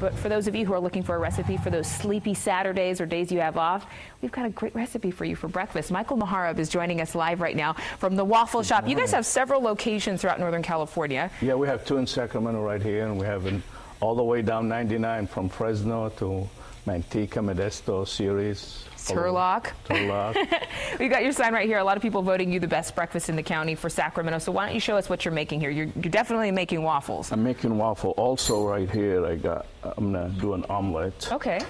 but for those of you who are looking for a recipe for those sleepy Saturdays or days you have off, we've got a great recipe for you for breakfast. Michael Muhareb is joining us live right now from the Waffle Shop. You guys have several locations throughout Northern California. Yeah, we have two in Sacramento right here, and we have in, all the way down 99 from Fresno to Manteca, Modesto, Ceres. Turlock. Turlock. we got your sign right here. A lot of people voting you the best breakfast in the county for Sacramento. So why don't you show us what you're making here? You're, you're definitely making waffles. I'm making waffle. Also, right here, I got. I'm gonna do an omelet. Okay.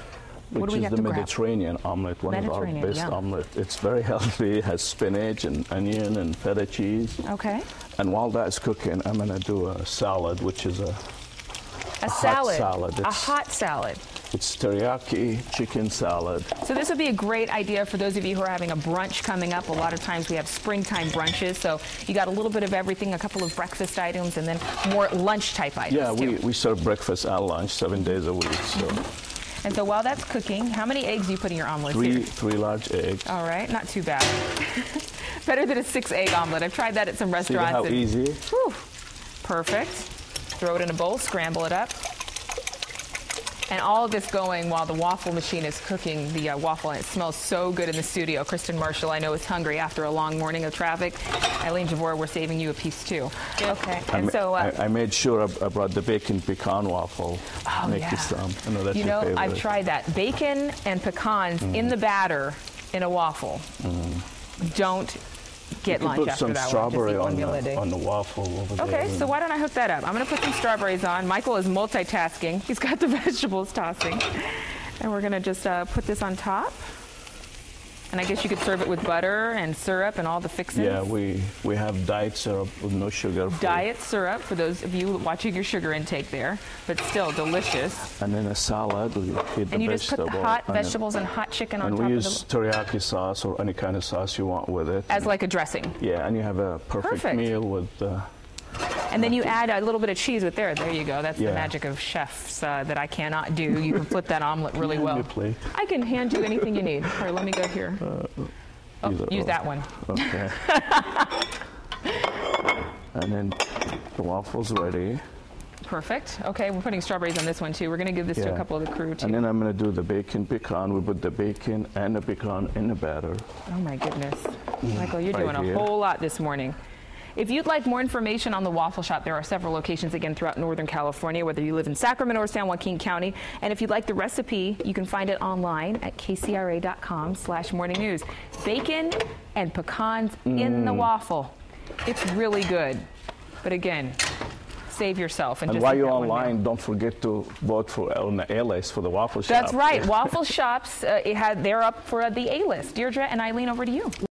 Which what do we is have the to grab? Mediterranean omelet, one of our best yeah. omelet. It's very healthy. It has spinach and onion and feta cheese. Okay. And while that's cooking, I'm gonna do a salad, which is a A, hot salad. salad. A hot salad. It's teriyaki chicken salad. So this would be a great idea for those of you who are having a brunch coming up. A lot of times we have springtime brunches, so you got a little bit of everything, a couple of breakfast items, and then more lunch type items Yeah, too. we, we serve breakfast and lunch seven days a week. So mm-hmm. And so while that's cooking, how many eggs do you put in your omelet three here? three large eggs. All right, not too bad. Better than a six egg omelet. I've tried that at some restaurants. See how and- easy? Whew, perfect. Throw it in a bowl, scramble it up. And all of this going while the waffle machine is cooking the uh, waffle, and it smells so good in the studio. Kristen Marshall, I know, is hungry after a long morning of traffic. Eileen Javor, we're saving you a piece too. Okay, I, and ma- so uh, I, I made sure I, I brought the bacon pecan waffle. Oh, Make yeah. you some. I know that's you your know, favorite. I've tried that bacon and pecans in the batter in a waffle. Don't get. You lunch put after some that strawberry one on the, on the waffle over there. Okay, so why don't I hook that up? I'm going to put some strawberries on. Michael is multitasking. He's got the vegetables tossing. And we're going to just uh, put this on top. And I guess you could serve it with butter and syrup and all the fixings. Yeah, we, we have diet syrup with no sugar. Diet syrup for those of you watching your sugar intake there, but still delicious. And then a salad. We eat the And you just put the hot and vegetables and hot chicken on top of it. And we use teriyaki sauce or any kind of sauce you want with it. as like a dressing. yeah, and you have a perfect, Perfect. meal with. Uh, And then you add a little bit of cheese with there. There you go. That's the magic of chefs uh, that I cannot do. You can flip that omelet really well. I can hand you anything you need. Here, let me go here. oh, either use or. that one. Okay. and then the waffles ready. Perfect. Okay, we're putting strawberries on this one too. We're going to give this to a couple of the crew too. And then I'm going to do the bacon pecan. We put the bacon and the pecan in the batter. oh my goodness. Michael, you're Right doing a here. whole lot this morning. If you'd like more information on the Waffle Shop, there are several locations again throughout Northern California, whether you live in Sacramento or San Joaquin County. And if you'd like the recipe, you can find it online at kcra.com slash morning news. Bacon and pecans in the Mm. waffle. It's really good. But again, save yourself and, And just while you're that one meal. online, don't forget to vote for on the A-list for the waffle shop. That's right. Waffle Shops, uh, it had, they're up for uh, the A list. Deirdre and Eileen, over to you.